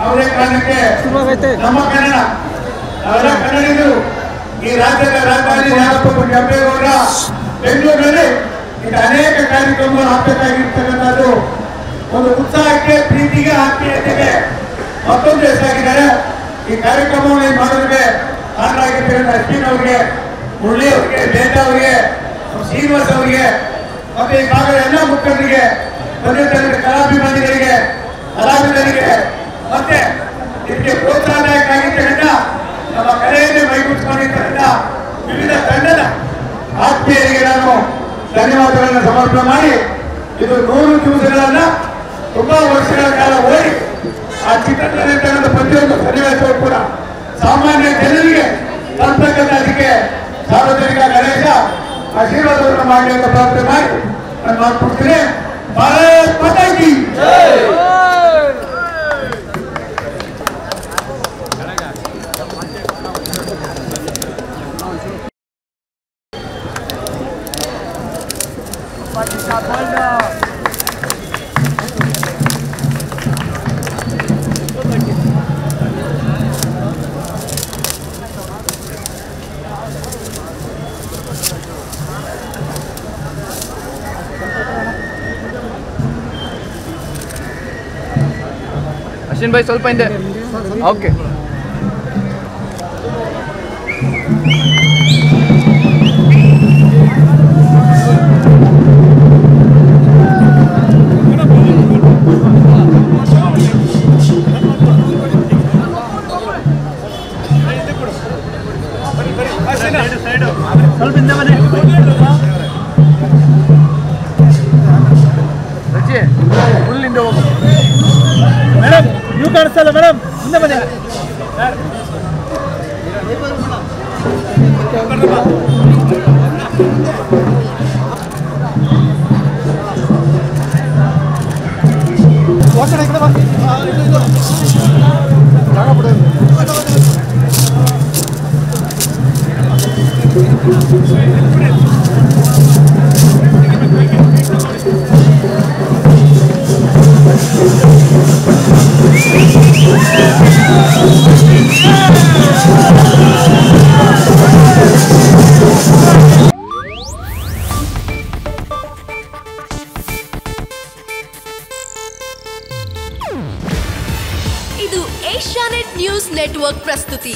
ಯಾವುದೇ ಕಾರಣಕ್ಕೆ ನಮ್ಮ ಕನ್ನಡ ನಾವೆಲ್ಲ ಕನ್ನಡಿಗರು ಈ ರಾಜ್ಯದ ರಾಜಧಾನಿ ಕೆಂಪೇಗೌಡ ಬೆಂಗಳೂರಿನಲ್ಲಿ ಈಗ ಅನೇಕ ಕಾರ್ಯಕ್ರಮಗಳು ಹಾಕಬೇಕಾಗಿರ್ತಕ್ಕಂಥದ್ದು ಒಂದು ಉತ್ಸಾಹಕ್ಕೆ, ಪ್ರೀತಿಗೆ, ಆತ್ಮೀಯತೆಗೆ ಮತ್ತೊಂದು ಹೆಸರಾಗಿದ್ದಾರೆ. ಈ ಕಾರ್ಯಕ್ರಮವನ್ನು ಮಾಡೋದಕ್ಕೆ ಕಾರಣರಾಗಿರ್ತಕ್ಕಂಥ ಅಶ್ವಿನ್ ಅವರಿಗೆ ಮುರಳಿ ಅವರಿಗೆ ನೇತಾ ಅವರಿಗೆ ಶ್ರೀನಿವಾಸ್ ಅವರಿಗೆ, ಮತ್ತೆ ಈ ಭಾಗದ ಎಲ್ಲ ಮುಖಂಡರಿಗೆ ಬಂದಿರ್ತಕ್ಕಂಥ ಕಲಾಭಿಮಾನಿಗಳಿಗೆ, ಕಲಾವಿದರಿಗೆ ಮತ್ತೆ ಇದಕ್ಕೆ ಪ್ರೋತ್ಸಾಹದಾಯಕ ಆಗಿರ್ತಕ್ಕಂಥ ನಮ್ಮ ಕಲೆಯನ್ನೇ ಮೈಗೂಡಿಸಿಕೊಂಡಿರ್ತಕ್ಕಂಥ ವಿವಿಧ ತಂಡದ ಆತ್ಮೀಯರಿಗೆ ನಾನು ಧನ್ಯವಾದಗಳನ್ನು ಸಮರ್ಪಣೆ ಮಾಡಿ ಇದು ನೂರು ದಿವಸಗಳನ್ನ ತುಂಬಾ ವರ್ಷಗಳ ಕಾಲ ಓಡಿ ಆ ಚಿತ್ರದಲ್ಲಿರ್ತಕ್ಕಂಥ ಪ್ರತಿಯೊಂದು ಸನ್ನಿವೇಶವು ಕೂಡ ಸಾಮಾನ್ಯ ಜನರಿಗೆ ತಲುಪತಕ್ಕಂಥ ಅದಕ್ಕೆ ಸಾರ್ವಜನಿಕ ಗಣೇಶ ಆಶೀರ್ವಾದವನ್ನು ಮಾಡಿ ಅಂತ ಪ್ರಾರ್ಥನೆ ಮಾಡಿ ನಾನು ಮಾಡ್ಕೊಡ್ತೀನಿ. ಭಾರತ್ ಮಾತಾ ಅಶ್ವಿನ್ ಭಾಯ್ ಸ್ವಲ್ಪ ಹಿಂದೆ ಓಕೆ ಸ್ವಲ್ಪ ಹಿಂದೆ ಬನ್ನಿ ರಜಿ ಫುಲ್ ಹಿಂದೆ ಹೋಗು ಮೇಡಮ್ ನೀವು ಕಾಣಿಸ್ತಲ್ಲ ಮೇಡಮ್ ಹಿಂದೆ ಬನ್ನಿ ಇದು ಏಷ್ಯಾನೆಟ್ ನ್ಯೂಸ್ ನೆಟ್ವರ್ಕ್ ಪ್ರಸ್ತುತಿ